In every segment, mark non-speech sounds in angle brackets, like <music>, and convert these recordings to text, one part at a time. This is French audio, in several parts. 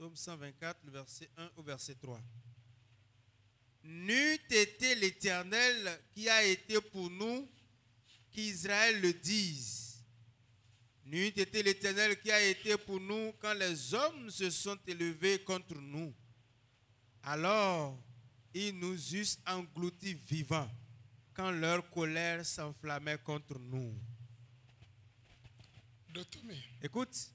Psaume 124, le verset 1 au verset 3. N'eût été l'Éternel qui a été pour nous, qu'Israël le dise. N'eût été l'Éternel qui a été pour nous quand les hommes se sont élevés contre nous. Alors, ils nous eussent engloutis vivants quand leur colère s'enflammait contre nous. Écoute,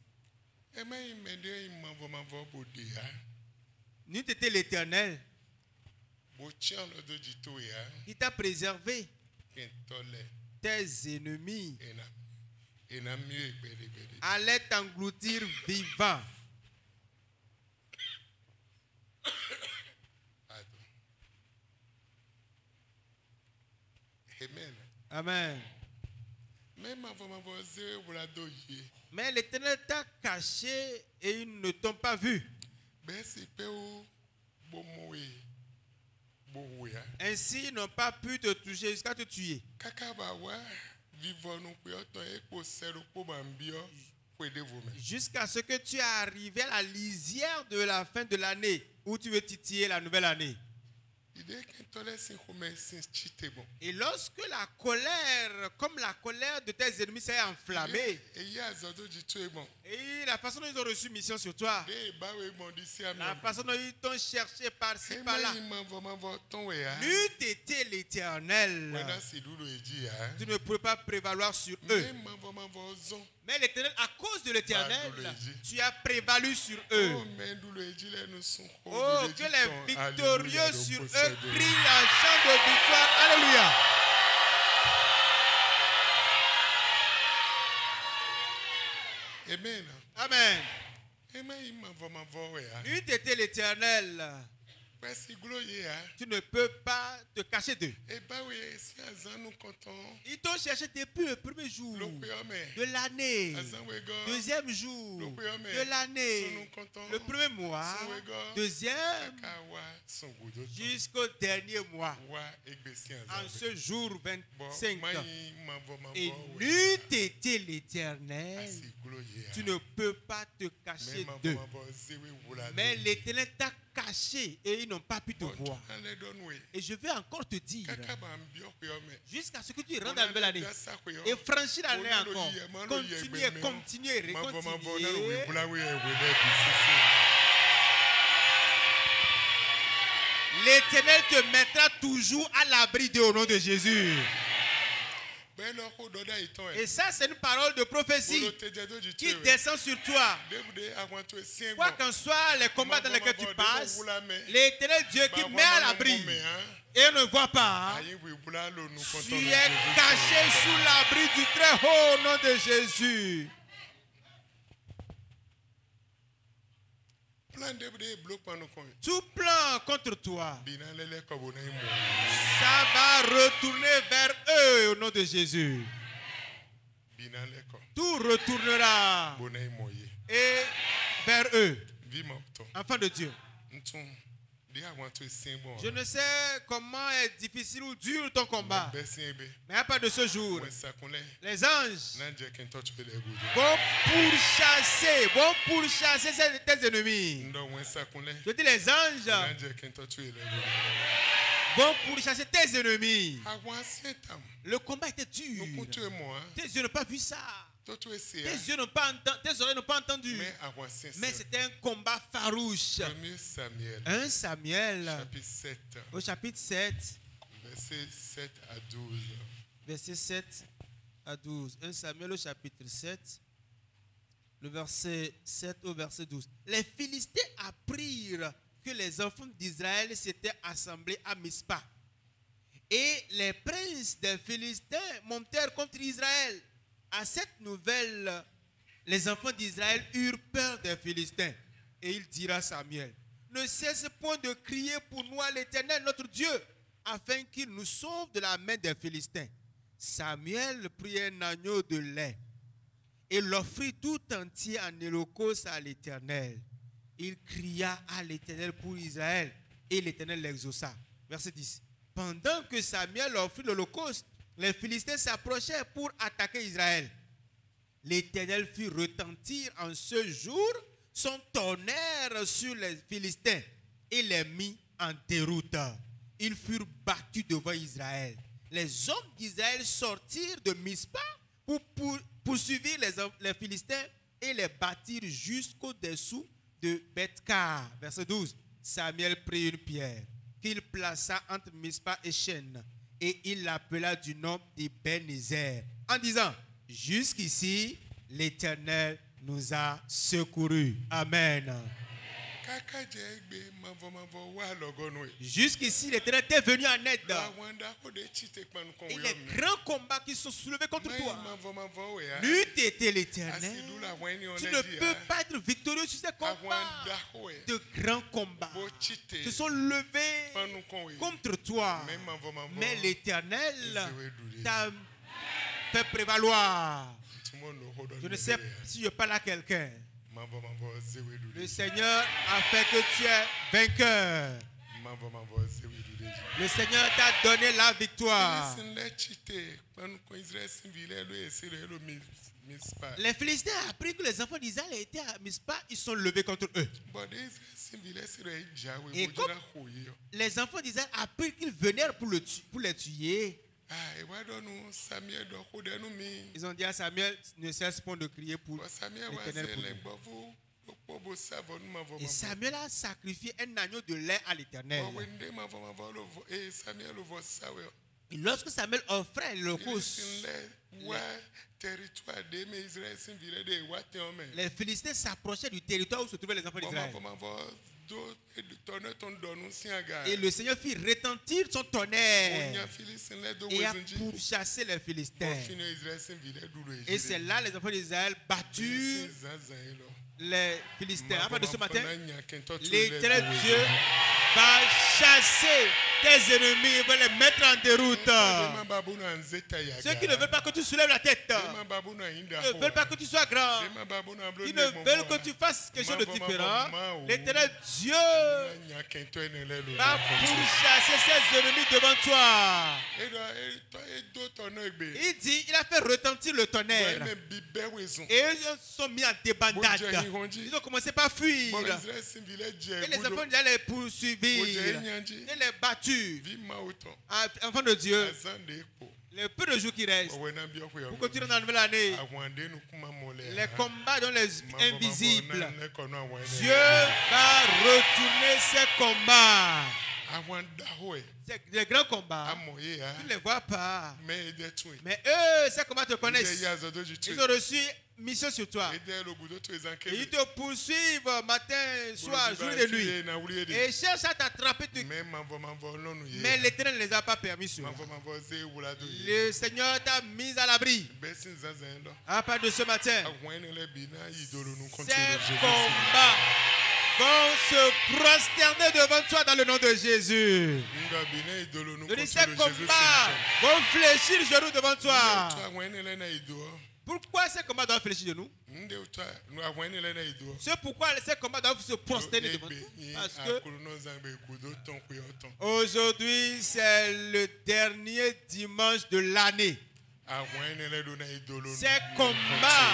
n'eût été l'Éternel. Le do dzito ya, qui t'a préservé. Tes ennemis. Allaient t'engloutir vivant. Amen. Amen. Mais l'Éternel t'a caché et ils ne t'ont pas vu. Bowo ya. Ainsi, ils n'ont pas pu te toucher jusqu'à te tuer. Jusqu'à ce que tu es arrivé à la lisière de la fin de l'année où tu veux titiller la nouvelle année. Et lorsque la colère, comme la colère de tes ennemis s'est enflammée, et la façon dont ils ont reçu mission sur toi, si ami. la façon dont ils t'ont cherché par-ci, par-là, wɛ ya. n'eût été l'éternel, ya. tu ne pourrais pas prévaloir sur eux. Mais l'éternel, à cause de l'éternel, Bah, tu as prévalu sur Oh, eux. sɔn. Oh, que les victorieux sur eux crient un chant de victoire. Alléluia. Amen. Amen. Ya. N'eût été l'éternel, tu ne peux pas te cacher d'eux. Azãnu kɔntɔn. Ils t'ont cherché depuis le premier jour de l'année, deuxième jour de l'année, le premier mois, deuxième, jusqu'au dernier mois, en ce jour Bɔn 25. ma yi mavɔmavɔ Et n'eût été l'éternel, ya. tu ne peux pas te cacher d'eux. Mais l'éternel t'a caché et ils n'ont pas pu te voir. Et je vais encore te dire, jusqu'à ce que tu rentres dans la nouvelle année et franchis l'année encore, continuez, continuez, continuez. L'éternel te mettra toujours à l'abri de au nom de Jésus. Et ça, c'est une parole de prophétie qui descend sur toi. Quoi qu'en soit les combats dans lesquels tu passes, l'éternel Dieu qui met à l'abri et ne voit pas, lónú tu es caché sous l'abri du très haut nom de Jésus. Tout plan contre toi, ça va retourner vers eux au nom de Jésus. Tout retournera et vers eux, enfants de Dieu. Je ne sais comment est difficile ou dur ton combat, mais à part de ce jour, les anges vont pourchasser, vont pourchasser tes ennemis. Je dis les anges vont pourchasser tes ennemis. Asẹ́tàm. Le combat était dur. Á. Tes yeux n'ont pas vu ça. Tes yeux n'ont pas entendu, tes oreilles n'ont pas entendu. Mais c'était un combat farouche. Premier Samuel. 1 Samuel Chapitre 7. au chapitre 7, Verset 7 à 12. verset 7 à 12. 1 Samuel au chapitre 7, le verset 7 au verset 12. Les Philistins apprirent que les enfants d'Israël s'étaient assemblés à Mispa. Et les princes des Philistins montèrent contre Israël. À cette nouvelle, les enfants d'Israël eurent peur des Philistins. Et il dira à Samuel, ne cesse point de crier pour nous à l'Éternel, notre Dieu, afin qu'il nous sauve de la main des Philistins. Samuel prit un agneau de lait et l'offrit tout entier en holocauste à l'Éternel. Il cria à l'Éternel pour Israël et l'Éternel l'exauça. Verset 10. Pendant que Samuel offrit l'holocauste, les Philistins s'approchèrent pour attaquer Israël. L'Éternel fit retentir en ce jour son tonnerre sur les Philistins et les mit en déroute. Ils furent battus devant Israël. Les hommes d'Israël sortirent de Mispa pour, pour- poursuivre les, Philistins et les battirent jusqu'au-dessous de Bethkar. Verset 12. Samuel prit une pierre qu'il plaça entre Mispa et Chêne et il l'appela du nom d'Ebenezer en disant Jusqu'ici, l'Éternel nous a secourus. Amen. Jusqu'ici, l'Éternel t'est venu en aide. Et les grands combats qui sont soulevés contre toi. N'eût été asi l'Éternel, eni tu ne peux ya pas être victorieux sur ces awon combats. De grands combats se sont levés contre toi. Mais l'Éternel t'a fait prévaloir. Je ne sais si je parle à quelqu'un. Le Seigneur a fait que tu es vainqueur. Le Seigneur t'a donné la victoire. Les Philistins ont appris que les enfants d'Israël étaient à Mispa, ils sont levés contre eux. Et. Les enfants d'Israël ont appris qu'ils venaient pour, le tu- pour les tuer. Ah. Ils ont dit à Samuel, ne cesse point de crier pour l'Éternel Et. Samuel a sacrifié un agneau de lait à l'Éternel. Et lorsque Samuel offrait le les Philistins s'approchaient du territoire où se trouvaient les enfants d'Israël. Et le Seigneur fit retentir son tonnerre. Et a pourchassé les Philistins. Et c'est là les enfants d'Israël battus les Philistins. Partir de ce matin, l'éternel Dieu va chasser tes ennemis et va les mettre en déroute. Ceux qui ne veulent pas que tu soulèves la tête, qui ne veulent pas que tu sois grand, qui ne veulent que tu fasses quelque chose de différent, l'éternel Dieu va pourchasser ses ennemis devant toi. Il dit, il a fait retentir le tonnerre. Et ils sont mis en débandade. Ils ont commencé par fuir. Et les enfants d'Israël les poursuivirent. Et les battus. Ah, Enfants de Dieu, le peu de jours qui restent, pour continuer dans la nouvelle année, les combats dans les invisibles, Dieu va retourner ces combats. C'est des grands combats. Tu ne les vois pas. Mais eux, ces combats te connaissent. Ils ont reçu mission sur toi. Et ils te poursuivent matin, soir, jour et nuit. Et cherchent à t'attraper. tu- Mais l'éternel ne les a pas permis sur Le Seigneur t'a mis à l'abri. À part de ce matin, ces combats vont se prosterner devant toi dans le nom de Jésus. Ces combats vont fléchir le genou devant toi. Pourquoi ces combats doivent fléchir de nous C'est pourquoi ces combats doivent se prosterner devant toi. Parce que aujourd'hui, c'est le dernier dimanche de l'année. Ces combats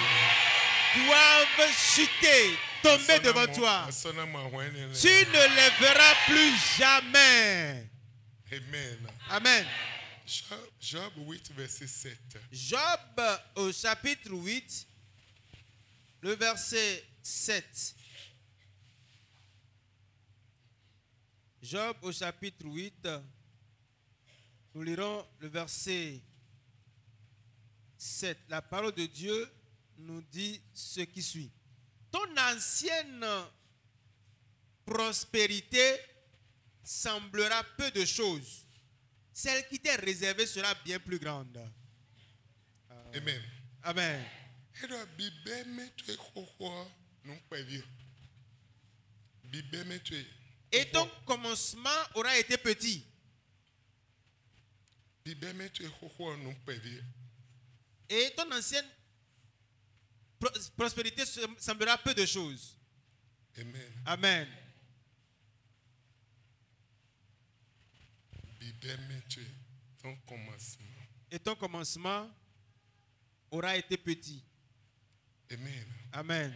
doivent chuter, tomber devant toi. Tu ne les verras plus jamais. Amen. Amen. Job, Job 8, verset 7. Job au chapitre 8, le verset 7. Job au chapitre 8, nous lirons le verset 7. La parole de Dieu nous dit ce qui suit. Ton ancienne prospérité semblera peu de choses. Celle qui t'est réservée sera bien plus grande. Amen. Amen. Nukpɛvi. Bibe metoe. Et ton commencement aura été petit. Nukpɛvi. Et ton ancienne pro- prospérité sem- semblera peu de choses. Amen. Amen. Ton commencement. Et ton commencement aura été petit. Amen. Amen.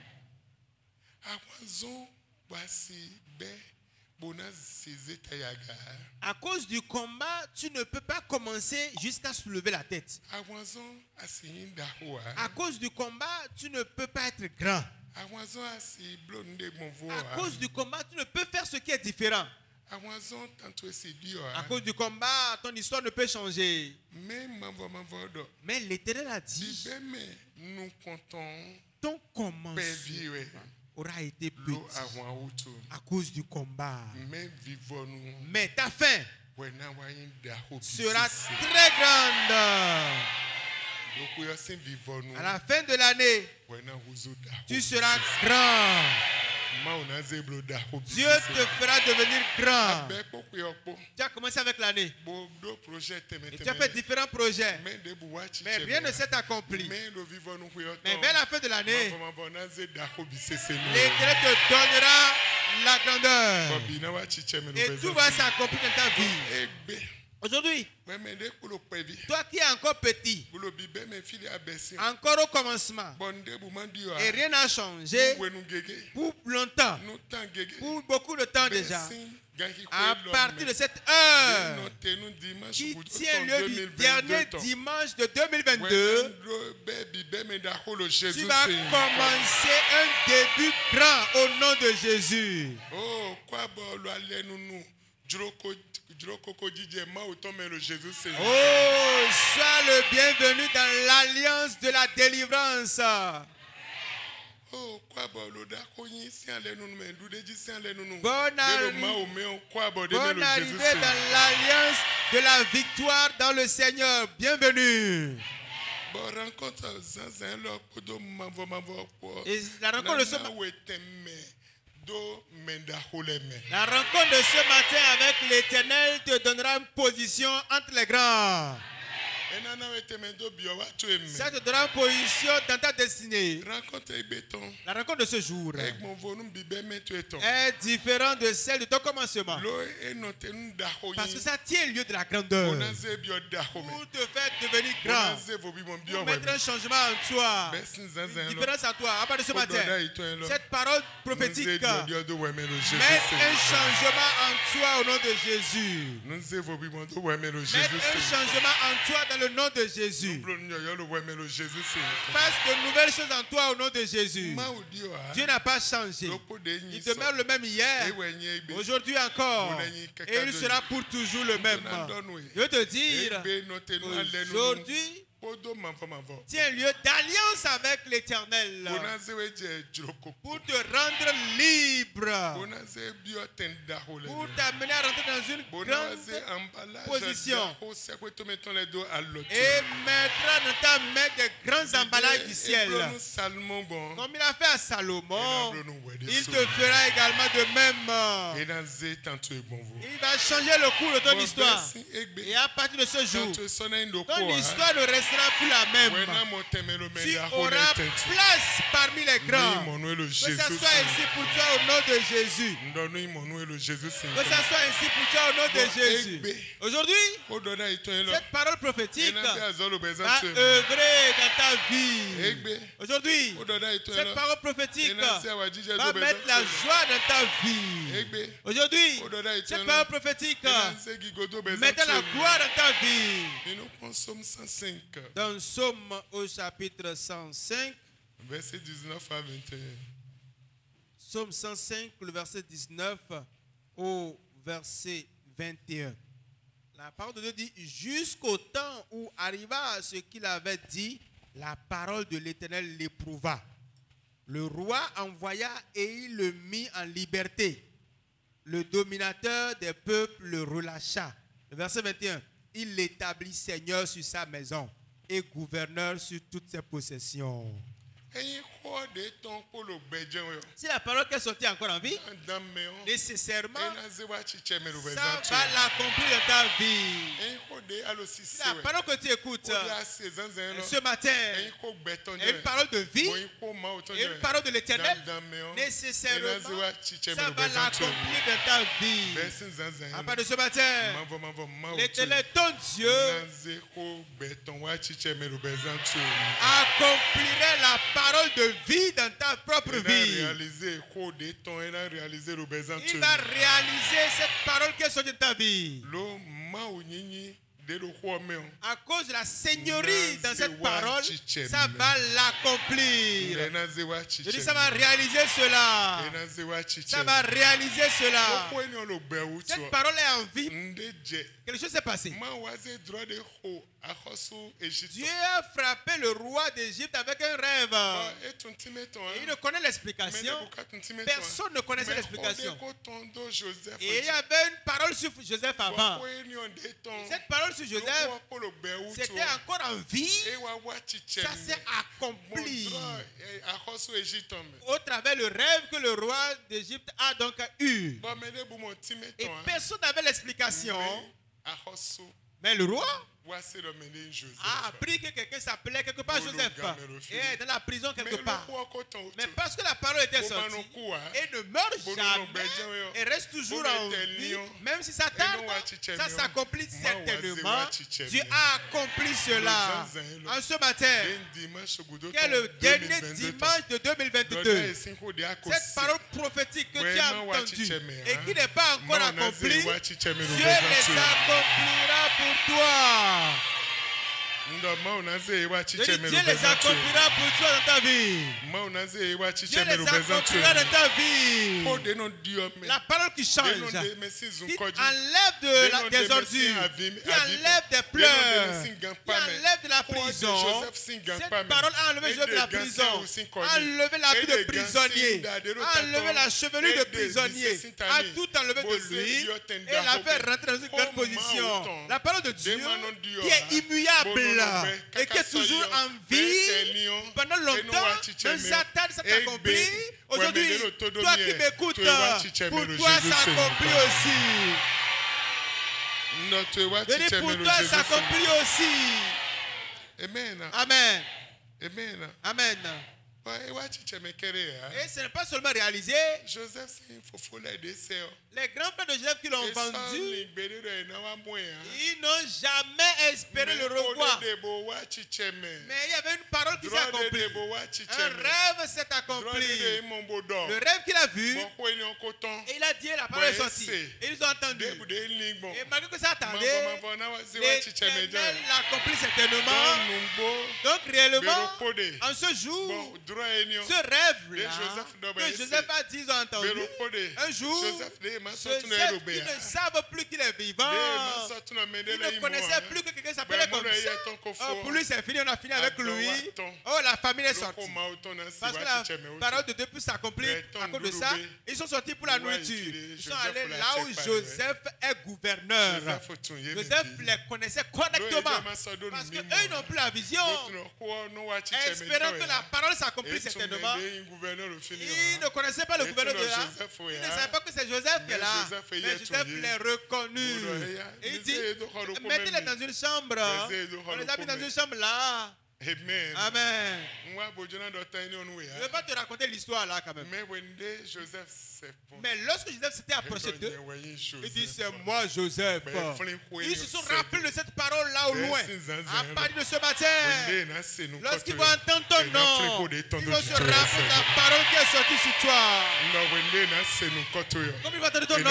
À cause du combat, tu ne peux pas commencer jusqu'à soulever la tête. À cause du combat, tu ne peux pas être grand. À cause du combat, tu ne peux faire ce qui est différent. À cause du combat, ton histoire ne peut changer. Mais l'Éternel a dit, ton commencement aura été petit à cause du combat. Mais ta fin sera très grande. À la fin de l'année, tu seras grand. Dieu te fera devenir grand. yọ kpó Tu as commencé avec l'année. Et tu as fait différents projets. Mais rien ne s'est accompli. Mais vers la fin de l'année, l'Éternel te donnera la grandeur. Et tout va s'accomplir dans ta vie. Aujourd'hui, toi qui es encore petit, encore au commencement, wa et rien n'a changé. Pour longtemps, pour beaucoup de temps déjà. À partir de cette heure qui tient lieu du dernier 2022 tɔn. dimanche de 2022, Wɛna do bɛ bi bɛ mɛ da ko lo tu vas commencer un début grand au nom de Jésus. Oh, kwa Oh, sois le bienvenu dans l'alliance de la délivrance. Oh. Bonne De lo arri- mawu mɛ o kwa bɔ de mɛ Bonne lo Jésus arrivée dans l'alliance de la victoire dans le Seigneur. Bienvenue. Et la rencontre de la rencontre de ce matin avec l'Éternel te donnera une position entre les grands. Enana wo tɛmɛ do biɔ wa to ye Ça mɛ. te donnera une position dans ta destinée. La rencontre de ce jour est différente de celle de ton commencement. Parce que ça tient lieu de la grandeur. Pour te faire devenir grand. Pour mettre un changement en toi. Une différence à toi. À partir de ce matin, cette parole prophétique Mettre un changement en toi au nom de Jésus. Un changement en toi dans le nom de Jésus. Fasse de nouvelles choses en toi au nom de Jésus. Dieu n'a pas changé. Il demeure le même hier, aujourd'hui encore. Et il sera pour toujours le même. Je veux te dire, nunu. aujourd'hui Tient lieu d'alliance avec l'éternel. Pour te rendre libre, pour t'amener à rentrer dans une grande position. et mettra dans ta main des grands emballages du ciel. Comme il a fait à Salomon, il te fera également de même. Il va changer le cours de ton histoire. Et à partir de ce jour, ton histoire ne restera plus la même. Tu auras place parmi les grands. Que ce soit ainsi pour toi au nom de Jésus. Que ça soit ainsi pour toi au nom de Jésus. Aujourd'hui, cette parole prophétique va œuvrer dans ta vie. Aujourd'hui, cette parole prophétique va mettre la joie dans ta vie. Aujourd'hui, cette parole prophétique mettra la gloire dans ta vie. 105 cœur. Dans Somme au chapitre 105, verset 19 à 21. Somme 105, le verset 19 au verset 21. La parole de Dieu dit Jusqu'au temps où arriva à ce qu'il avait dit, la parole de l'Éternel l'éprouva. Le roi envoya et il le mit en liberté. Le dominateur des peuples le relâcha. Le verset 21. Il l'établit Seigneur sur sa maison et gouverneur sur toutes ses possessions. Si la parole qui est sortie encore en vie, nécessairement, ça va l'accomplir dans ta vie. Si la parole que tu écoutes ce matin est une parole de vie, et une parole de l'éternel, nécessairement, ça va l'accomplir dans ta vie. À part de ce matin, l'éternel, ton Dieu, accomplirait la parole de vie dans ta propre ena vie. ena réaliser Il va réaliser cette parole qui est sortie de ta vie. À cause de la seigneurie dans cette parole, ça va l'accomplir. Je dis, ça va réaliser cela. Ça va réaliser cela. Cette parole est en vie. Quelque chose s'est passé. Dieu a frappé le roi d'Égypte avec un rêve. time Et il tɔn ne connaît l'explication. tɔn Personne ne connaissait l'explication. Et il y avait une parole sur Joseph avant. Cette parole sur Joseph, c'était encore en vie. Ça s'est accompli tɔn mɛ au travers le rêve que le roi d'Égypte a donc eu. Et personne n'avait l'explication. Mais le roi? Joseph a appris que quelqu'un s'appelait quelque part Joseph. Et dans la prison quelque part. Mais parce que la parole était sortie et ne meurt jamais et reste toujours en vie, même si ça tarde, ça s'accomplit certainement. Dieu a accompli cela. En ce matin, qui est le dernier dimanche de 2022, cette parole prophétique que tu as entendue me, et hein. qui n'est pas encore accomplie, Dieu le les accomplira pour toi. Wow. Je dis, Dieu les accomplira pour toi dans ta vie. Dieu les accomplira dans ta vie. me La parole qui change, qui enlève de la, Dénon des de ordures, qui enlève des pleurs, qui enlève de la prison. Cette parole a enlevé Joseph de la prison, a enlevé la vie de prisonnier, a enlevé la chevelure de prisonnier, a tout enlevé de lui et l'a fait rentrer dans une Oh, grande position. La parole de Dieu qui est immuable et qui est toujours en vie pendant longtemps, tarde, ça Egbe, t'accomplit. Aujourd'hui, toi qui m'écoutes, pour toi Jésus ça accomplit Seigneur. aussi. Chiche pour toi Jésus ça accomplit aussi. Amen. Amen. Amen. Amen. Ya. Et ce n'est pas seulement réalisé. Joseph sin fofo la de o. Les grands frères de Joseph qui l'ont vendu, ya. ils n'ont jamais espéré le revoir. Mais il y avait une parole qui s'est accomplie. Un rêve s'est accompli. Le rêve qu'il a vu, et il a dit, la parole est sortie. Et ils ont entendu. Et malgré que ça attendait, l'éternel l'accomplit certainement. Donc réellement, en ce jour, ce rêve-là, que. Joseph a dit, ils ont entendu, un jour, Ils erobe ya. ne savent plus qu'il est vivant. De ma sotu na Il mendele ne imo. connaissait plus que quelqu'un s'appelait comme ça. Oh, pour lui, c'est fini, on a fini avec lui. Oh, la famille est sortie. Parce que la parole de Dieu peut s'accomplir à cause de ça. Ils sont sortis pour la nourriture. Ils sont allés là où. Joseph est gouverneur. Joseph les connaissait correctement. Parce qu'eux, ils n'ont plus la vision. Espérant que la parole s'accomplisse certainement. Ils wa. ne connaissaient pas le gouverneur de là. Ils ne hein. savaient pas que c'est Joseph qui là. Mais es. les hein. Et il dit, mettez-les dans une chambre. On les a mis dans une chambre là. Amen. Amen. Onu Je ne vais pas te raconter l'histoire là quand même. Mais lorsque Joseph s'était approché d'eux, il dit c'est moi Joseph. Ben, Ils se sont rappelés de cette parole là au Ben, loin. À zan, partir de ce matin, Lorsqu'ils vont entendre ton nom, ils vont se rappeler de la parole qui est sortie sur toi. Comme ils vont entendre ton nom,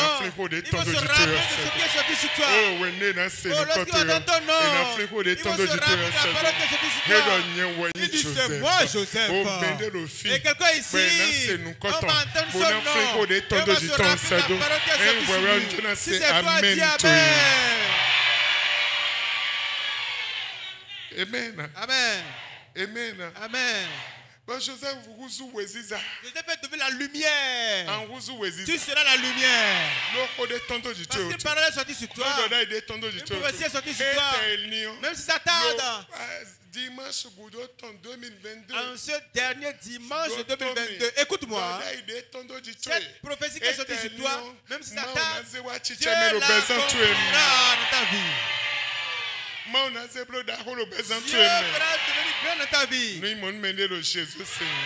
ils vont se rappeler de ce qui est sorti sur toi. Oh, Oh, lorsqu'ils vont entendre ton nom, ils vont se rappeler de la parole qui est sortie sur toi. Il dit, c'est moi, Joseph. Oh. Et quelqu'un ici, on va entendre son nom. Et on va se rappeler la parole Si c'est toi, amen dis. Amen. Amen. Amen. Amen. Amen. Joseph devenu la lumière. Tu seras la lumière. Parce qu'une parole est sortie sur toi. Une prophétie est sortie sur toi. Même si ça tarde. Dimanche gudo ton 2022. En ce dernier dimanche de Yo, 2022, Tommy, écoute-moi. Dieu. Cette prophétie qui est sortie sur toi, même si wa Dieu l'accomplira dans ta vie. Dieu fera devenir grand dans ta vie. Que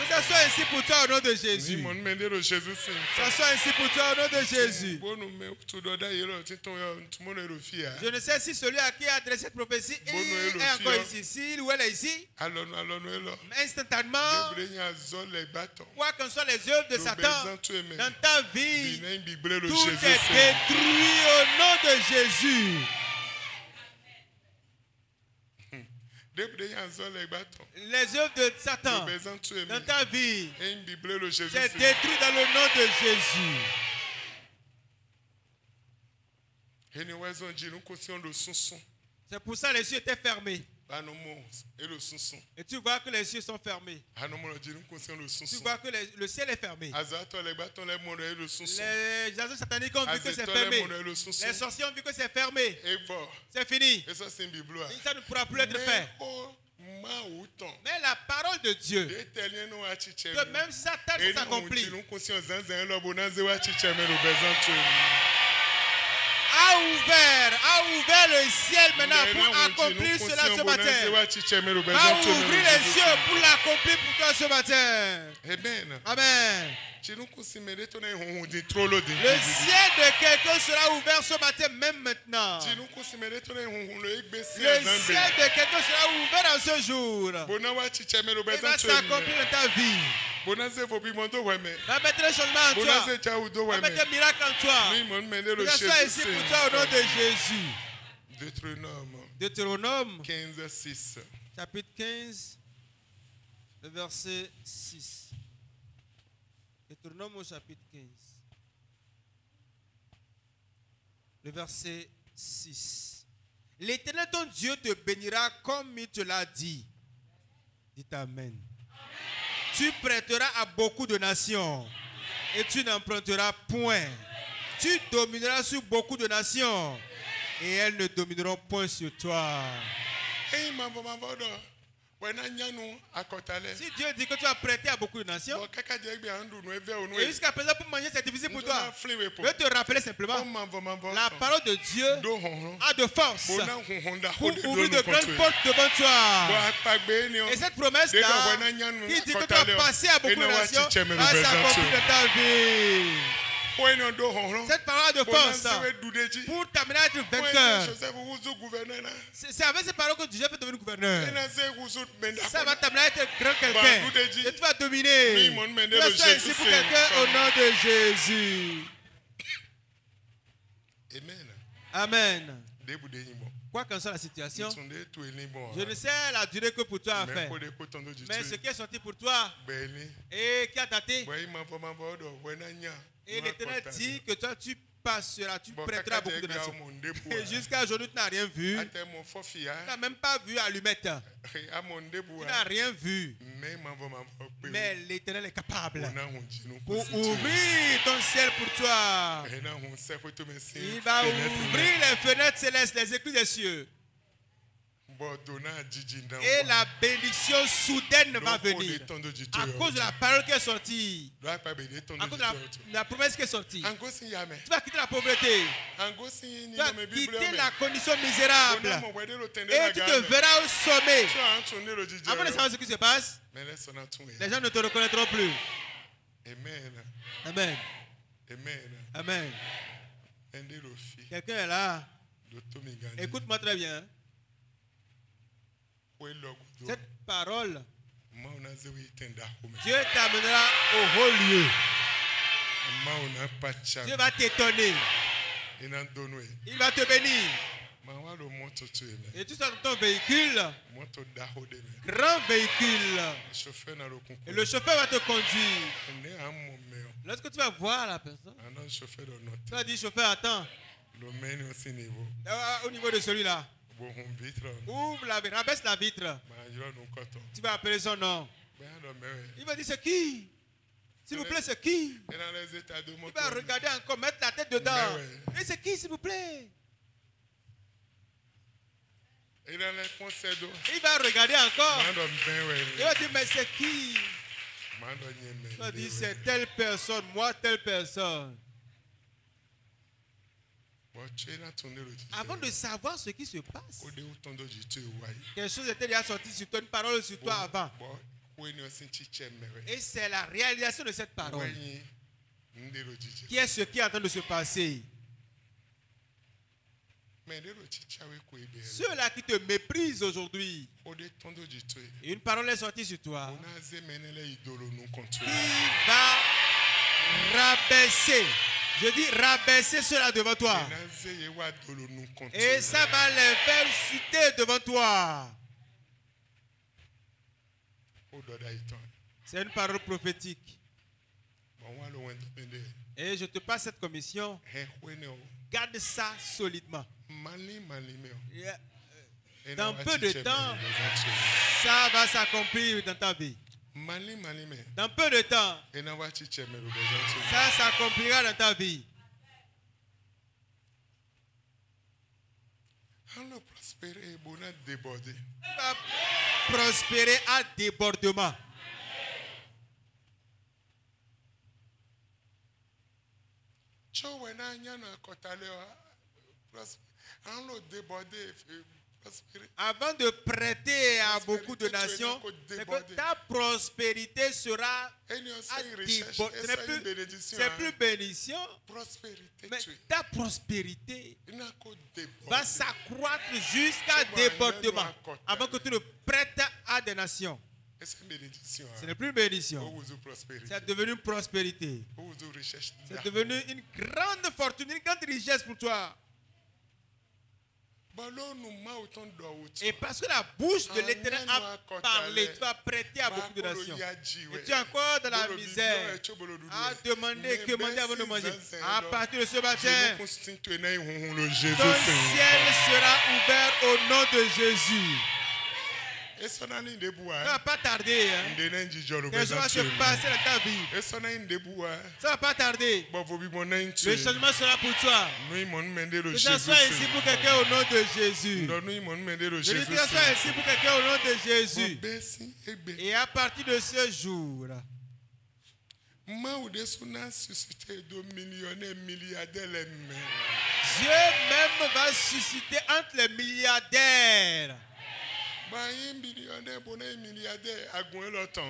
ça soit ainsi pour toi au nom de Jésus. Que ça soit ainsi pour toi au nom de Jésus. fia Je ne sais si celui à qui a adressé cette prophétie est, encore hein. ici. Ou elle est ici, elɔ instantanément, quoi que soient les œuvres de Satan dans ta vie, tout est détruit au nom de Jésus. Les œuvres de Satan dans ta vie, c'est détruit dans le nom de Jésus. C'est pour ça que les cieux étaient fermés. Et tu vois que les cieux sont fermés. Tu vois que les- le ciel est fermé. Les agents sataniques ont vu que c'est fermé. Les sorciers ont vu que c'est fermé. C'est fini. bibloa Ça ne pourra plus être fait. Mais la parole de Dieu, que même Satan s'accomplit, a ouvert, a ouvert le ciel maintenant pour accomplir cela ce matin. Va ouvrir les cieux pour l'accomplir toi ce matin. Amen. Le ciel de quelqu'un sera ouvert ce matin, même maintenant. Le ciel de quelqu'un sera ouvert en ce jour. Il va s'accomplir dans ta vie. Va mettre changement en toi. Va mettre miracle en toi. Que ça soit ici pour toi au nom de Jésus. Deutéronome Deutéronome 15, 6. chapitre 15, le verset 6. Deutéronome au chapitre 15. Le verset 6. L'Éternel ton Dieu te bénira comme il te l'a dit. Dites Amen. Tu prêteras à beaucoup de nations et tu n'emprunteras point. Tu domineras sur beaucoup de nations et elles ne domineront point sur toi. Si Dieu dit que tu as prêté à beaucoup de nations, onu et jusqu'à présent pour manger c'est difficile pour toi, je veux te rappeler simplement, la parole de Dieu a de force pour ouvrir de grandes portes devant toi. Et cette promesse Dès là, que Wena nyanu qui dit que tu as passé à beaucoup de nations, va s'accomplir dans ta vie. Do hɔnhɔn. Cette parole de force pour t'amener à être vainqueur. Na. C'est avec ces paroles que Dieu peut devenir gouverneur. Ça va t'amener à être grand quelqu'un. De Dieu. Et tu vas dominer. Tu vas faire ici pour quelqu'un au nom de Jésus. Amen. Amen. Quoi qu'en soit la situation, bɔ. je ne sais la durée que pour toi do dzi Mais ce qui est sorti pour toi et qui a daté, Et l'Éternel dit que toi tu passeras, tu prêteras beaucoup de nations. <laughs> Et jusqu'à aujourd'hui, tu n'as rien vu. Fɔfia. Tu n'as même pas vu allumette. <laughs> Tu n'as rien vu. Mais l'Éternel est capable pour ouvrir ton ciel pour toi. Il va ouvrir les fenêtres célestes, les éclus des cieux. Et la bénédiction soudaine va venir. À cause de la parole qui est sortie. À cause de la, la promesse qui est sortie. Tu vas quitter la pauvreté. Tu vas quitter la condition misérable. Et tu te verras au sommet. Avant de savoir ce qui se passe, les gens ne te reconnaîtront plus. Amen. Amen. Amen. Amen. Quelqu'un est là? Écoute-moi très bien. Cette parole. Dieu t'amènera au haut lieu. Dieu va t'étonner. Il va te bénir. Et tu sors dans ton véhicule, grand véhicule. Et le chauffeur va te conduire. Lorsque tu vas voir la personne, tu vas dire chauffeur, attends, au niveau de celui-là. Ouvre la vitre, rabaisse la vitre. Tu vas appeler son nom. Il va dire c'est qui? S'il vous plaît, c'est qui? Il va regarder encore, mettre la tête dedans. Et c'est qui, s'il vous plaît? Il va regarder encore. Il va dire mais c'est qui? Il va dire c'est telle personne, moi telle personne. Avant de savoir ce qui se passe, quelque chose était déjà sorti sur toi, une parole sur toi avant. Et c'est la réalisation de cette parole. Qui est ce qui est en train de se passer? rẹ̀ Ceux-là qui te méprisent aujourd'hui, une parole est sortie sur toi, qui va rabaisser, je dis rabaisser ceux-là devant toi. Et ça va les faire chuter devant toi. C'est une parole prophétique. Et je te passe cette commission. Garde ça solidement. Dans peu de temps. Ça va s'accomplir dans ta vie. Dans peu de temps, ça s'accomplira dans ta vie. Prospérer et déborder. Prospérer à débordement. Déborder. Avant de prêter à beaucoup de nations, que ta prospérité sera c'est hein. plus bénédiction, mais ta prospérité va s'accroître jusqu'à débordement avant que tu ne prêtes à des nations. Bénédiction. Ce hein. n'est plus une bénédiction, c'est devenu une prospérité. C'est devenu une grande fortune, une grande richesse pour toi. Ballon nous m'a autant d'eau. Et parce que la bouche de l'Éternel a parlé, tu vas prêter à beaucoup de nations. Et Et tu es encore dans la misère, à demander que manger avant de manger. À partir de ce matin, ton ciel sera ouvert au nom de Jésus. Ça ne va pas tarder. Hein. Quelque chose va se passer dans ta vie. Ça ne va pas tarder. Le changement sera pour toi. Que ça soit ici pour quelqu'un au nom de Jésus. Je dis que ça soit ici pour quelqu'un au nom de Jésus. Et à partir de ce jour, les. Dieu même va susciter entre les milliardaires.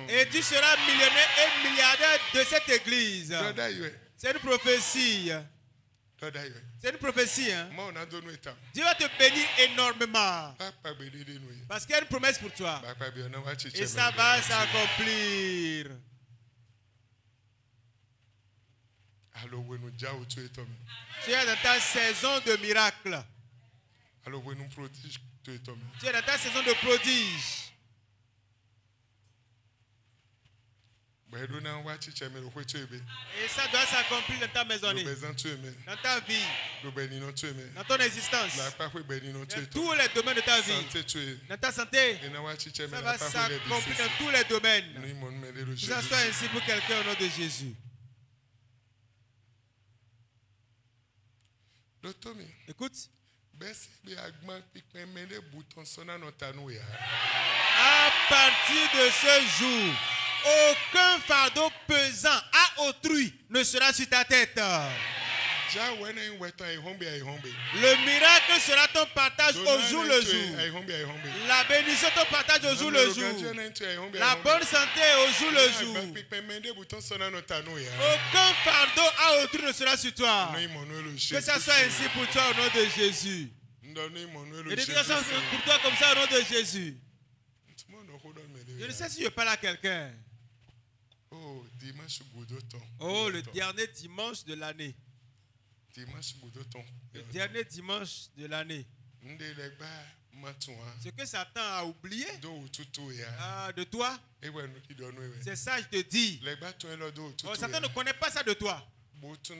Et tu seras millionnaire et milliardaire de cette église. C'est une prophétie. C'est une prophétie. hein. Dieu va te bénir énormément. Parce qu'il y a une promesse pour toi. Et ça va s'accomplir. Tu es homme. Tu es dans ta saison de miracle. Tu es dans ta saison de prodige. Ba do na wa chiche me ro tu ebe. Et ça doit s'accomplir dans ta maisonnée, dans ta vie, dans ton existence, dans tous les domaines de ta vie, dans ta santé. Ça va s'accomplir dans tous les domaines. Ça soit ainsi pour quelqu'un au nom de Jésus. Écoute, À partir de ce jour, aucun fardeau pesant à autrui ne sera sur ta tête. Le miracle sera ton partage au jour le jour. La bénédiction ton partage au jour le jour. La bonne santé au jour le jour. Aucun fardeau à autrui ne sera sur toi. Que ça soit ainsi pour toi au nom de Jésus. Et que ça soit pour toi comme ça au nom de Jésus. Je ne sais si je parle à quelqu'un. Oh, dimanche. Oh, le dernier dimanche de l'année. Dimanche. Le dernier dimanche de l'année. Wá. Ce que Satan a oublié ah, de toi, ìdọ̀nù ewé. c'est ça, je te dis. Lẹ́gbà tún ẹ lọ dó Oh, Satan ne connaît pas ça de toi. Il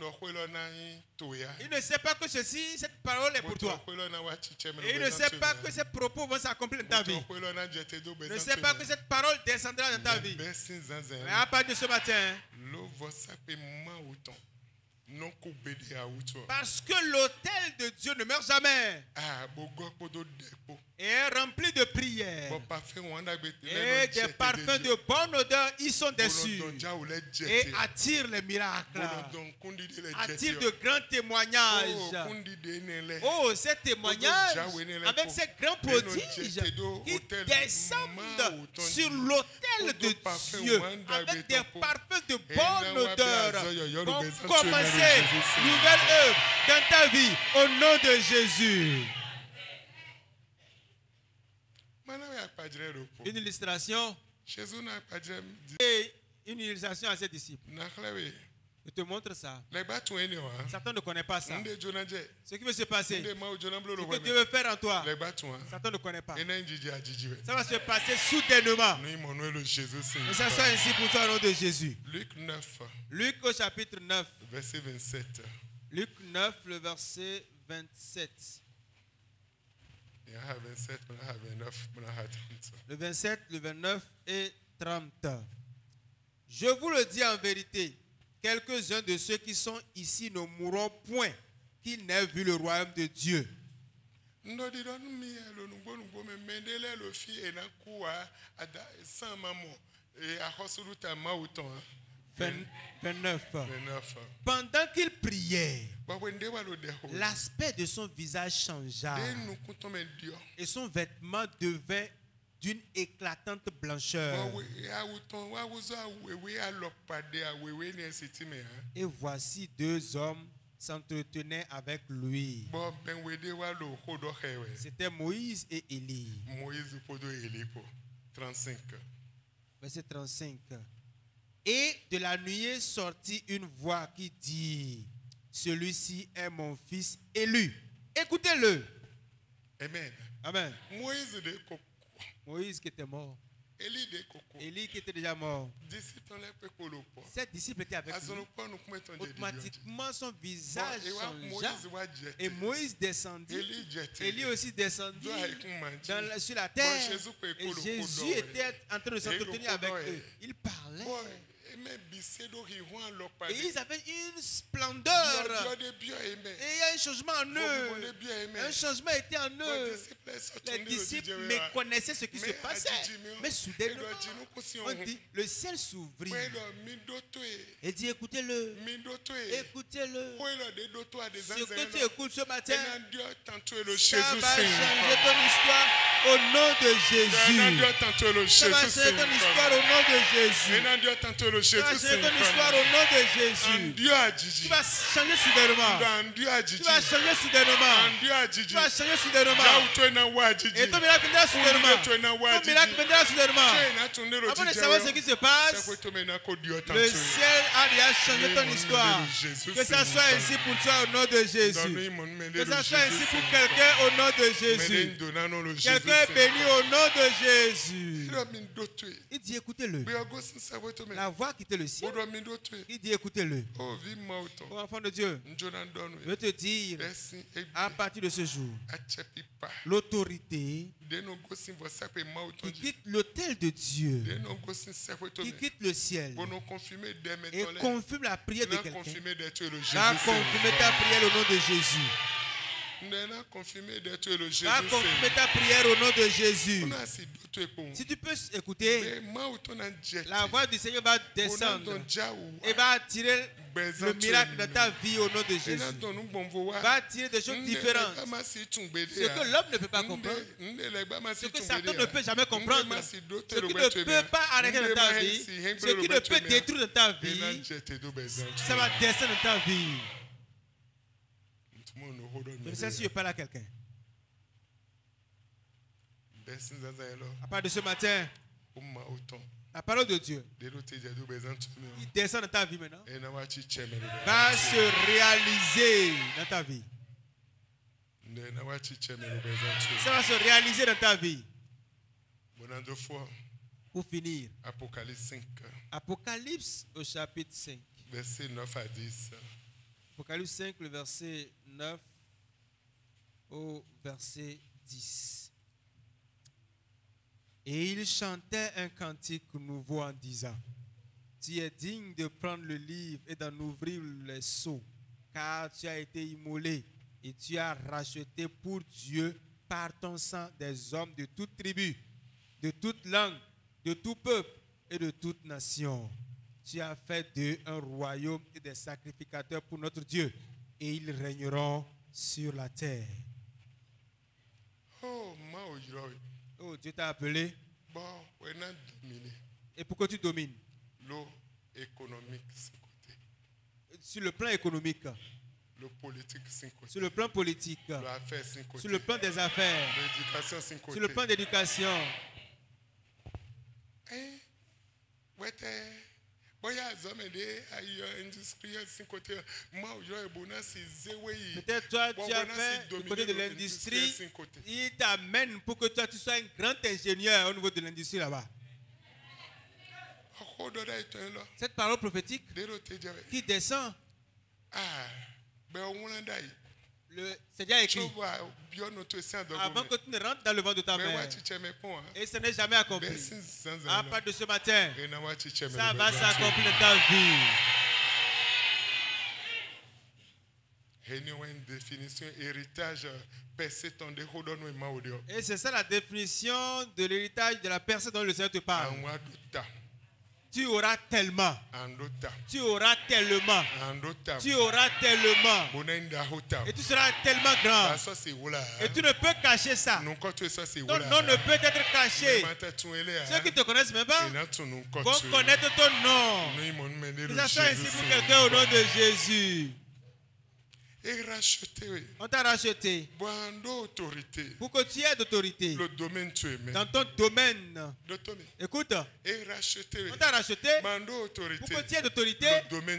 ne sait pas que ceci, cette parole est pour toi. Et il ne sait pas que ces propos vont s'accomplir dans ta vie. Il ne sait pas que cette parole descendra dans ta vie. Mais à partir de ce matin, parce que l'autel de Dieu ne meurt jamais. Est rempli de prières. Et des parfums de bonne odeur y sont jɛ Et attirent les miracles. Attirent de grands témoignages. lɛ Oh, ces témoignages, avec ces grands prodiges qui descendent sur l'autel de Dieu, avec des parfums de bonne odeur, vont commencer nouvelle œuvre dans ta vie au nom de Jésus. Une illustration et une illustration à ses disciples. Je te montre ça. wa Satan ne connaît pas ça. Ce qui va se passer, ce que Dieu veut faire en toi, Satan ne connaît pas. Ça va se passer soudainement. Et ça soit ainsi pour toi au nom de Jésus. luc 9 Luc au chapitre 9. verset 27 Luc 9, le verset 27. Le 27, le 29 et 30. Je vous le dis en vérité, quelques-uns de ceux qui sont ici ne mourront point qu'ils n'aient vu le royaume de Dieu. Ndɔdi dɔ nu mi elo nugbolugbo mɛ mɛ de lɛ lo fi ena ku wa ada san ma mɔ ee axɔsulu ta mawu tɔn Vingt- 29. 29 Pendant qu'il priait, l'aspect de son visage changea et son vêtement devint d'une éclatante blancheur. Et voici deux hommes s'entretenaient avec lui. wɛ C'était Moïse et Élie. moïse podo eli ko 35 Verset 35. Et de la nuée sortit une voix qui dit, celui-ci est mon fils élu. Écoutez-le. amen Amen. moïse de koko Moïse qui était mort. de Élie qui était déjà mort. Ses disciples étaient avec lui. Automatiquement, son visage changea. Et Moïse descendit. Élie aussi descendit dans la- sur la terre. Et Jésus était en train de s'entretenir avec eux. Il parlait. Et ils avaient une splendeur. Et il y a un changement en eux. Un changement était en eux. Les disciples méconnaissaient ce qui se passait. Mais soudainement, si on dit, le ciel s'ouvrit. Et dit, écoutez-le. Écoutez-le. Ce que tu écoutes ce matin, ça va changer ton histoire au nom de Jésus. Ça va changer ton histoire au nom de Jésus. Jésus sin ton histoire au nom de Jésus. Tu vas changer soudainement. Tu vas changer soudainement. Tu vas changer soudainement. Et ton miracle viendra soudainement. Ton miracle viendra soudainement. Avant de savoir ce qui se passe, le ciel a déjà changé ton histoire. Que ça soit ainsi pour toi au nom de Jésus. Que ça soit ainsi pour quelqu'un au nom de Jésus. Quelqu'un est béni au nom de Jésus. Il dit écoutez-le. La voix quitte le ciel. Il dit écoutez-le. o vi ma o tɔ Ô enfant de Dieu, je veux te dire, à partir de ce jour, l'autorité qui quitte l'autel de Dieu, qui quitte le ciel et confirme la prière de quelqu'un, va confirmer ta prière au nom de Jésus. Va confirmer ta prière au nom de Jésus. si tu peux écouter, la voix du Seigneur va descendre et va attirer le miracle dans ta vie au nom de Jésus. Va attirer des choses différentes. Ce que l'homme ne peut pas comprendre, ce ce que Satan ne peut jamais comprendre, ce qui ne peut pas arrêter dans ta vie, ce qui ne peut détruire dans ta vie, ça va descendre dans ta vie. Je ne sais si je parle à quelqu'un. À part de ce matin, la parole de Dieu, il descend dans ta vie maintenant, va se réaliser dans ta vie. Ça va se réaliser dans ta vie. Pour finir, Apocalypse 5, Apocalypse au chapitre 5. verset 9 à 10. Apocalypse 5, le verset 9 au verset 10. Et il chantait un cantique nouveau en disant, Tu es digne de prendre le livre et d'en ouvrir les sceaux, car tu as été immolé et tu as racheté pour Dieu par ton sang des hommes de toute tribu, de toute langue, de tout peuple et de toute nation. Tu as fait d'eux un royaume et des sacrificateurs pour notre Dieu, et ils régneront sur la terre. Oh. Oh, Dieu t'a appelé. Et pourquoi tu domines? L'eau économique Sur le plan économique, le politique sur le plan politique, sur le plan des affaires, sur le plan d'éducation. Eh, Peut-être toi, tu as fait du côté de l'industrie. Il t'amène pour que toi, tu sois un grand ingénieur au niveau de l'industrie là-bas. ìtàn lɔ Cette parole prophétique qui descend, le- c'est déjà écrit. Avant que tu ne rentres dans le ventre de ta mère. wa. Et ce n'est jamais accompli. À part de ce matin, ça va s'accomplir dans ta vie. Et c'est ça la définition de l'héritage de la personne dont le Seigneur te parle. Tu auras tellement. Tu auras tellement. Tu auras tellement. Et tu seras tellement grand. wúlà. Et tu ne peux cacher ça. Ton nom ne peut être caché. ilé Ceux qui te connaissent même pas vont connaître ton nom. ça soit ici pour quelqu'un au nom de Jésus. Et racheté oui. On t'a racheté. Autorité. pour que tu aies d'autorité. Le domaine tu aimais. dans ton domaine. Écoute, et racheté oui. on t'a racheté. Pour que tu aies d'autorité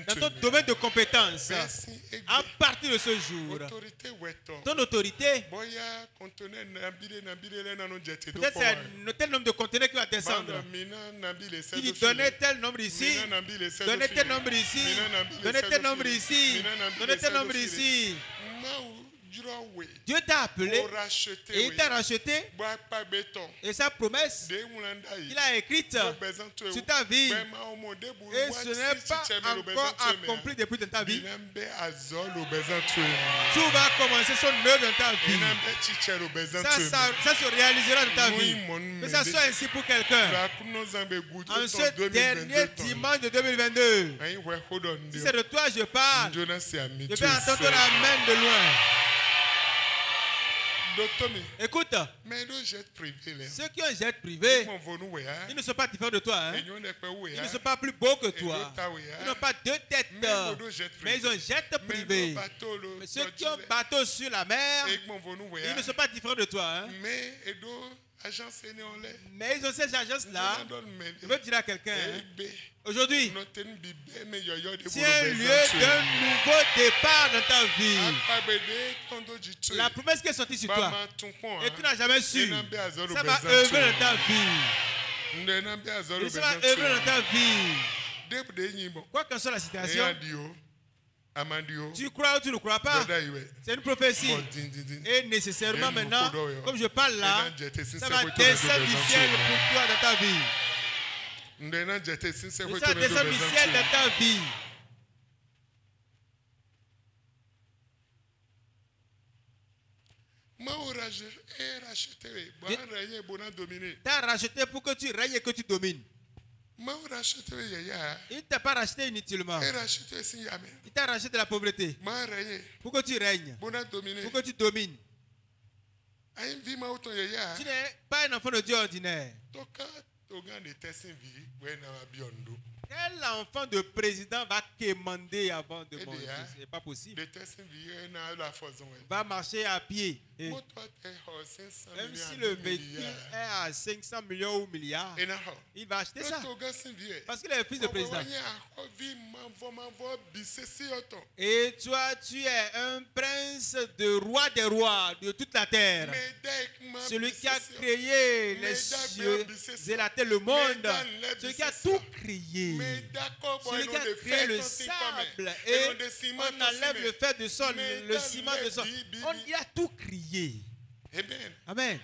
dans ton domaine de compétence. À partir de ce jour, ton. Autorité, peut-être c'est tel nombre de conteneurs qui va descendre. sedo dit donnez tel nombre ici, donnez tel nombre ici, donnez tel nombre ici, donnez tel nombre ici. mão Dieu t'a appelé et il t'a racheté. Et sa promesse, il a écrite sur ta vie. Be ma omo de bu Et ce n'est pas encore eme, accompli depuis dans ta vie. Tout va commencer son œuvre dans ta vie. Ça, ça, ça se réalisera dans ta vie. Que ça soit ainsi pour quelqu'un. En ce dernier 2022 ton. dimanche de 2022. Ayi we hold on Si c'est de toi je parle, je vais entendre la main de loin. Écoute, ceux qui ont un jet privé, ils ne sont pas différents de toi. hein. Ils ne sont pas plus beaux que toi. Ils n'ont pas deux têtes. Mais ils ont un jet privé. Mais ceux qui ont bateau sur la mer, ils ne sont pas différents de toi. hein. Mais ils ont ces agences-là. Je veux dire à quelqu'un, hein, aujourd'hui, c'est un lieu d'un nouveau départ dans ta vie. Jitu. La promesse qui est sortie sur toi, et tu n'as jamais su, ça va œuvrer dans ta vie. Et ça va œuvrer dans ta vie. Quoi qu'en soit la situation. Tu crois ou tu ne crois pas, c'est une prophétie. Et nécessairement maintenant, comme je parle là, ça va descendre du ciel pour toi dans ta vie. Ça tono do descend du ciel dans ta vie. T'as racheté pour que tu règnes et que tu domines. Il ne t'a pas racheté inutilement. Il t'a racheté de la pauvreté pour que tu règnes, pour que tu domines. Yaya. Tu n'es pas un enfant de Dieu ordinaire. Quel enfant de président va quémander avant de Eh manger. C'est pas possible. We. Va marcher à pied. Et 500 même si le véhicule est à 500 millions ou milliards, il va acheter ça. Parce qu'il est fils de président. Et toi, tu es un prince de roi des rois de toute la terre. Celui qui a créé les cieux et la terre, le monde. Celui qui a tout créé. Celui qui a créé le sable. Et on enlève le fer de sol, le ciment de sol. On, il a tout créé. Amen.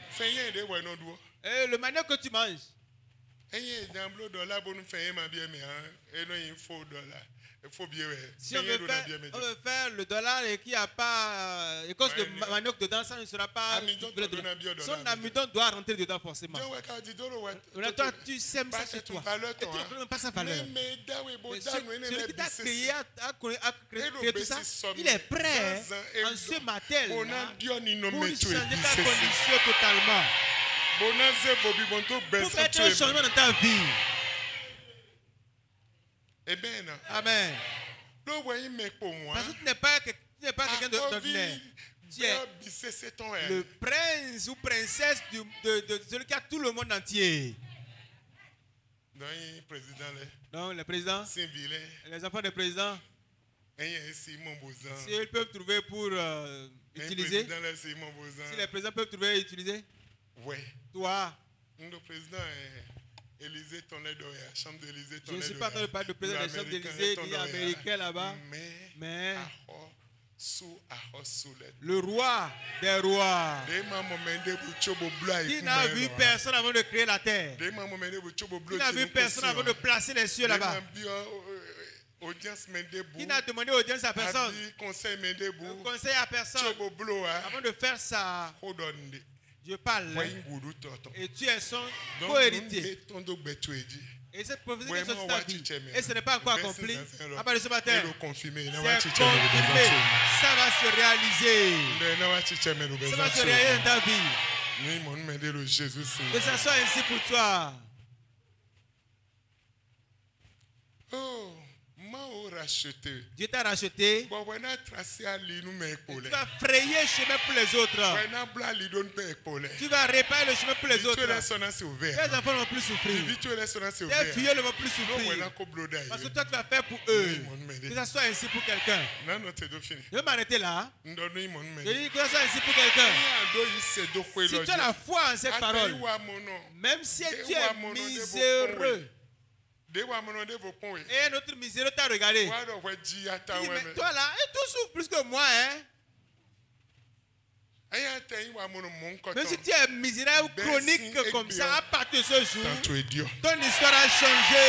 Et le manière que tu manges, Ouais. Si on veut, faire, bien, mais on veut faire le dollar et qu'il n'y a pas euh, écorce Ouais, de manioc dedans, ça ne sera pas. Son amidon. doit rentrer dedans forcément. Toi, tu sèmes ça chez toi. Et tu ne même pas sa valeur. Celui qui t'a créé, a, créé- tout ça, il est prêt en ce matin pour changer ta condition totalement. Pour faire un changement dans ta vie. Amen. Amen. Le Parce que tu n'es pas, tu n'es pas quelqu'un de- d'ordinaire. Tu es le prince ou princesse du- de, de celui qui a tout le monde entier. Donc, le président, les enfants des présidents, Simon Bozan. si ils peuvent trouver pour euh, utiliser, si les présidents peuvent trouver et utiliser, Ouais. toi, Notre président est Élysée Tonnet d'Oya, chambre d'Élysée je ne suis pas en train de parler de président de la chambre d'Élysée ni américain là-bas, Mais, le roi des rois, Des qui n'a vu personne avant de créer la terre, Des qui n'a vu personne avant de hein. placer les cieux Des là-bas, euh, euh, bu, qui n'a demandé audience à personne, conseil conseil à personne, ah, avant de faire ça, je parle, et tu es son co-héritier. Et cette prophétie que et ce n'est pas encore accompli, à part de ce matin, c'est confirmé, ça va se réaliser, ça va se réaliser dans ta vie, que ça soit ainsi pour toi. Oh, racheté. Dieu t'a racheté, tu vas frayer chemin pour les autres, tu vas réparer le chemin pour les autres, tes enfants ne vont plus souffrir, Tu es là, son c'est tes ouvert. filles ne vont plus souffrir, parce que toi tu vas faire pour eux, que ça soit ainsi pour quelqu'un. Je vais m'arrêter là, je dis que ça soit ainsi pour quelqu'un. Si tu as la foi en cette parole, même si tu es miséreux, et notre miséreux t'a regardé, Il dit, wa mais toi là, et tu souffres plus que moi, hein. Ayi ata yi wa mon nom mon Même si tu es misérable chronique comme ça, à partir de ce jour, ton histoire a changé.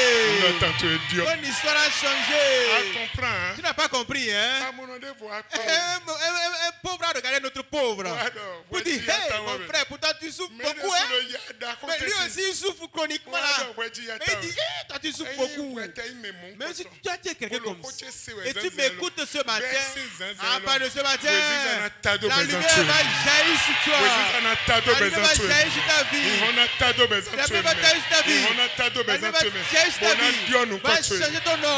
Ton histoire a Ah, changé. comprends, hein? Tu n'as pas compris, Ah, hein. Un, accords. un- un- un pauvre a regardé notre pauvre. Pour dire, hey, mon frère, pourtant tu souffres beaucoup, hein. Mais lui aussi, il souffre chroniquement là. Mais il dit, hey, toi tu souffres beaucoup. Même si tu as dit quelqu'un comme ça, et tu m'écoutes ce matin, à part de ce matin, la lumière va jaillir sur toi. La lumière va jaillir sur ta vie. La lumière va jaillir sur ta vie. La lumière va jaillir sur ta vie. Va changer ton nom.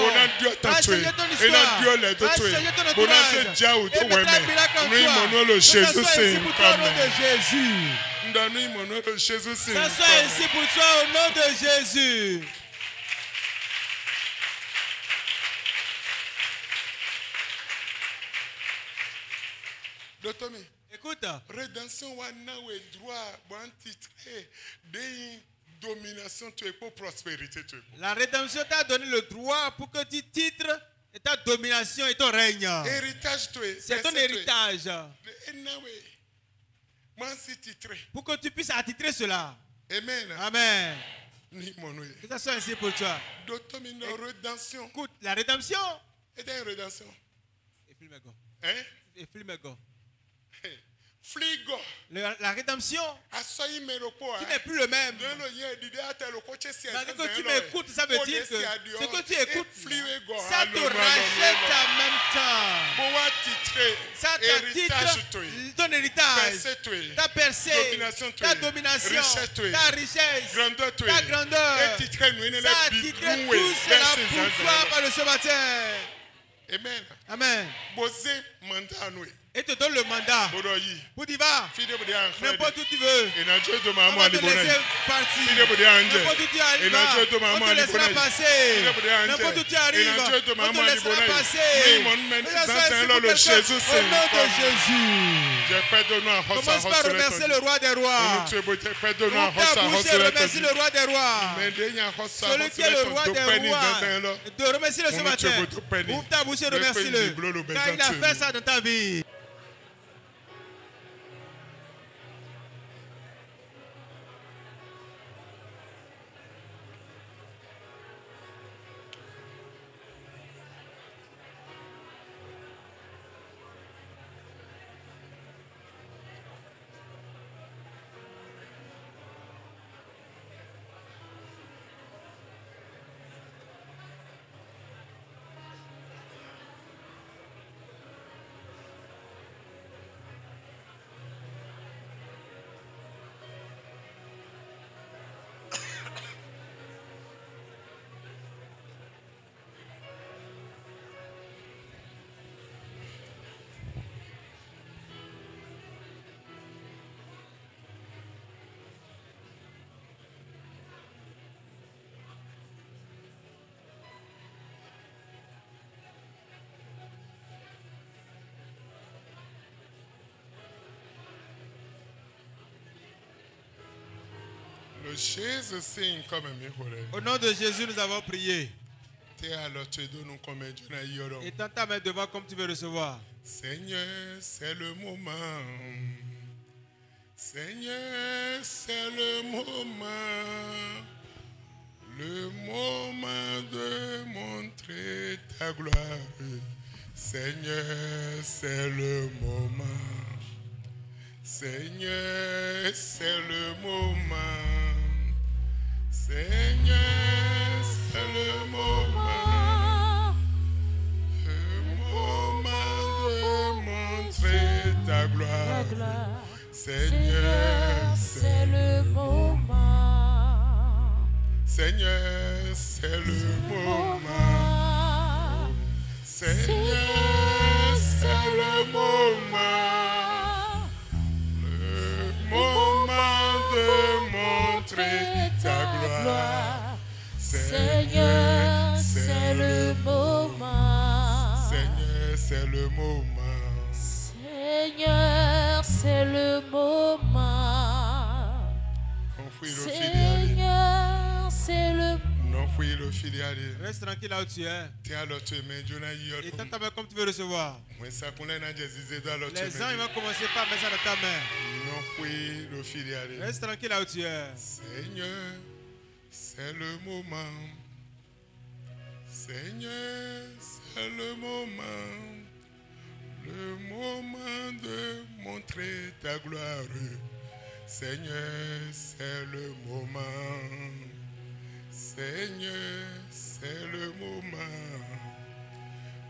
Va changer ton histoire. Va changer ton entourage. Et mettre un miracle en. Nous, toi. une pour toi au nom de Jésus. Ainsi pour toi au nom de Jésus. Écoute, rédemption, wana, ouais, droit, bon titre, des domination, tu es pour prospérité, tu la rédemption t'a donné le droit pour que tu titres et ta domination et ton règne. Héritage, tu es. C'est ton héritage. Titré. Pour que tu puisses attitrer cela. Amen. Amen. Que ça soit ainsi pour toi. Écoute, la rédemption. Et une rédemption. Et filme. Hein? Et filme. Fligo. Le- La rédemption, Asoyi meropo. tu n'es plus le même. Malgré que tu m'écoutes, ça veut dire que ce que tu écoutes, ça te rachète en même temps. Titré. Ça toi. ton héritage, ta percée, ta domination, ta richesse, ta grandeur. Titré, Ça attitre bidoué. tout cela pour toi par le ce matin. Amen. Amen. Et te donne le mandat pour dire va, n'importe où tu veux. On va te laisser partir. N'importe où tu arrives, on te laissera passer. N'importe où tu arrives, on te laissera passer. Au nom de Jésus. Commence par remercier le roi des rois. Ouvre ta bouche et remercie le roi des rois. Celui qui est le roi des rois. De remercier le ce matin. te te. Ouvre ta bouche et bleu, le Car il a fait ça dans ta vie. Au nom de Jésus, nous avons prié. Yoro. Étends ta main devant comme tu veux recevoir. Seigneur, c'est le moment. Seigneur, c'est le moment. Le moment de montrer ta gloire. Seigneur, c'est le moment. Seigneur, c'est le moment. Seigneur, c'est le moment. Seigneur, c'est le moment. Seigneur, c'est le moment. Seigneur, c'est le moment. Seigneur, c'est le moment. Seigneur, c'est le moment. Non fui le filiale. Seigneur, c'est le Non fui le filiale. Reste tranquille là où tu es. T'es alors tu mets Jonah Yor. Étends ta main comme tu veux recevoir. Les gens, ils vont commencer par mettre ça dans ta main. Non le. Reste tranquille là où tu es. Seigneur, c'est le moment. Seigneur, c'est le moment. Le moment de montrer ta gloire. Seigneur, c'est le moment. Seigneur, c'est le moment.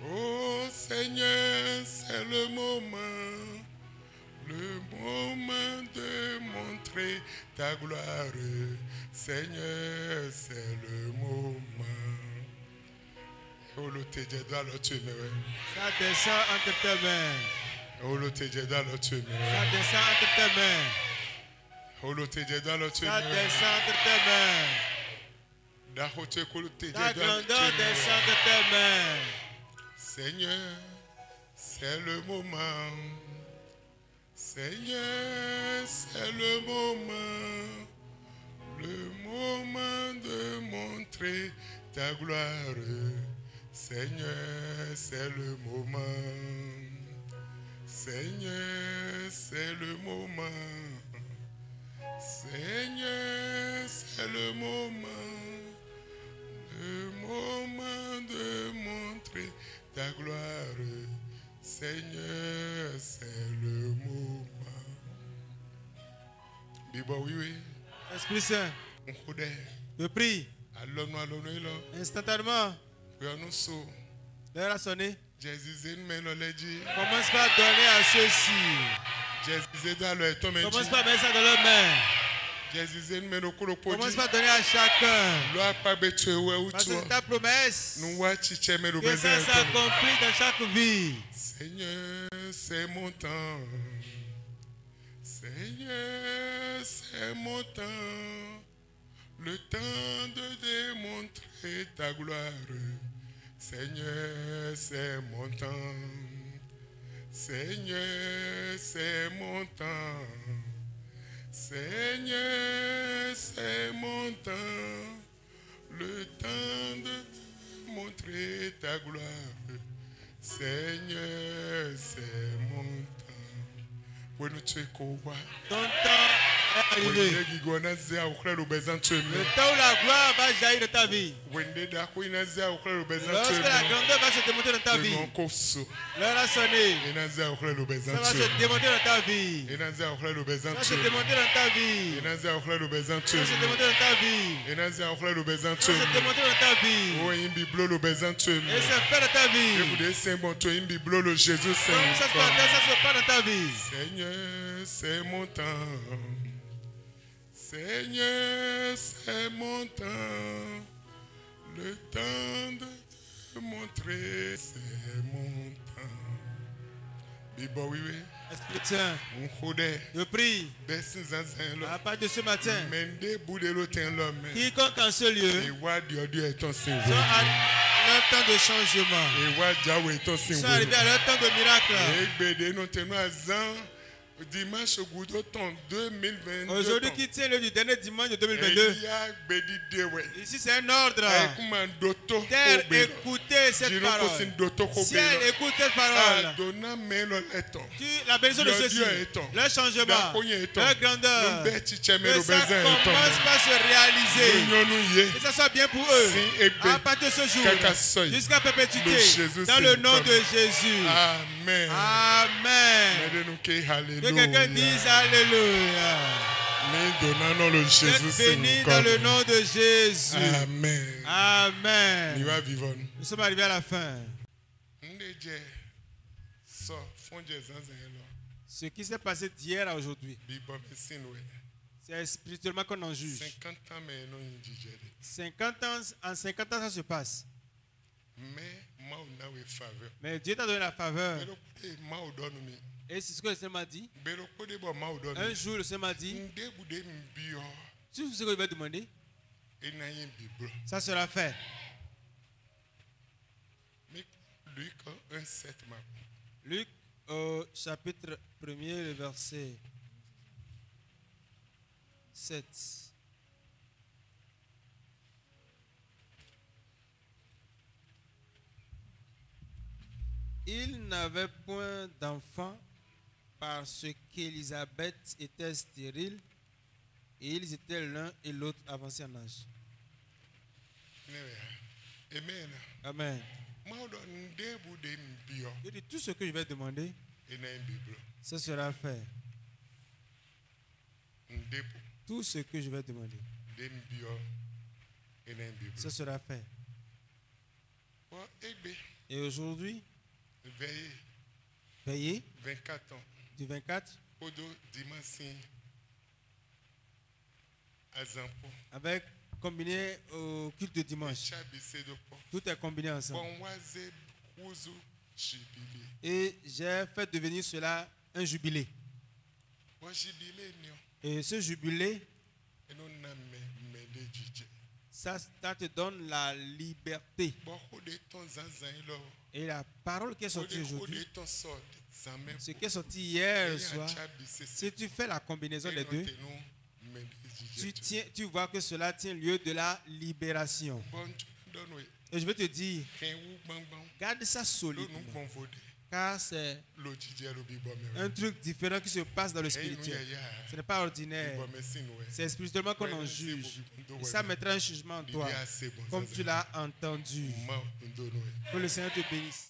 Oh Seigneur, c'est le moment. Le moment de montrer ta gloire, Seigneur, c'est le moment. Oh, doit le tuer, Ça descend entre tes mains. Oh, Ça descend entre tes mains. Oh, Ça descend entre tes mains. Le grandeur descend de tes mains. Seigneur, c'est le moment. Seigneur, c'est le moment. Le moment de montrer ta gloire. Seigneur, c'est le moment. Seigneur, c'est le moment. Seigneur, c'est le moment. Le moment de montrer ta gloire. Seigneur, c'est le moment. Oui, oui. Esprit Saint, je prie instantanément. Ça. L'heure a sonné. Jésus. Commence par donner à ceux-ci. Jésus, Commence par mettre ça dans leurs mains. Commence par donner à chacun. Parce que ta promesse. Que ça s'accomplit dans chaque vie. Seigneur, c'est mon temps. Seigneur, c'est mon temps. Le temps de démontrer ta gloire. Seigneur, c'est mon temps. Seigneur, c'est mon temps. Seigneur, c'est mon temps. Le temps de montrer ta gloire. Seigneur, c'est mon temps. When over, Ton temps est arrivé. tu Le temps où la gloire va jaillir de ta vie. Lorsque tu la grandeur va se démontrer dans ta vie. L'heure a sonné. Ça va tu se me. démontrer dans ta vie. Ça va tu se me. démontrer dans ta vie. Tu Ça va se me. démontrer dans ta vie. Tu Ça va se me. démontrer dans ta vie. Oh tu. Et c'est fait dans ta vie. Comme ça se passe dans ta vie. Seigneur, c'est mon temps. Seigneur, c'est mon temps. Le temps de te montrer, c'est mon temps. Bibo, oui, oui. Esprit Saint, On connaît. je prie Bessin zanzan à partir de ce matin, Mende boude lo ten lo men. quiconque en ce lieu Ewa di ọdún ẹ̀tàn sí sont wo. à leur temps de changement. Ewa jáwé ẹ̀tàn sí Ils sont wo. arrivés à leur temps de miracle. Dimanche gudo tɔn 2022 Aujourd'hui qui tient le du dernier dimanche de 2022. eya gbedi de wɛ Ici c'est un ordre. Terre, écoutez cette parole. Ciel, écoute cette parole. Tu, la bénédiction de ceci, leur changement, leur grandeur, que ça commence par se réaliser. Que ça soit bien pour eux. Ebe. À partir de ce jour, jusqu'à perpétuité, Le dans le nom de Jésus. amen Amen. Que quelqu'un dise Alléluia. jésus béni dans le nom de Jésus. amen Amen. Nous sommes arrivés à la fin. lɔ Ce qui s'est passé d'hier à aujourd'hui, wɛ c'est spirituellement qu'on en juge. cinquante ans mɛ n'o yin jijɛ de 50 ans, en 50 ans, ça se passe. mɛ Mais Dieu t'a donné la faveur. Et c'est ce que le Seigneur m'a dit. Un jour, le Seigneur m'a dit, tu sais ce que je vais demander Ça sera fait. kɔ un sept ma Luc au chapitre 1er, le verset 7. Il n'avait point d'enfant parce qu'Élisabeth était stérile et ils étaient l'un et l'autre avancés en âge. amen Amen. Il dit tout ce que je vais demander, ce sera fait. Tout ce que je vais demander, ce sera fait. e gbe Et aujourd'hui, veille payé vingt quatre ans. Du 24 o do dimanche sin azanpo avec combiné au culte de dimanche. Tout est combiné ensemble. Et j'ai fait devenir cela un jubilé. Et ce jubilé, ça, ça te donne la liberté. Et la parole qui est sortie aujourd'hui, ce qui est sorti hier soir, si tu fais la combinaison des deux, tu, tiens, tu vois que cela tient lieu de la libération. Et je vais te dire, garde ça solide. Car c'est un truc différent qui se passe dans le spirituel. Ce n'est pas ordinaire. C'est spirituellement qu'on en juge. Et ça mettra un jugement en toi, comme tu l'as entendu. Que le Seigneur te bénisse.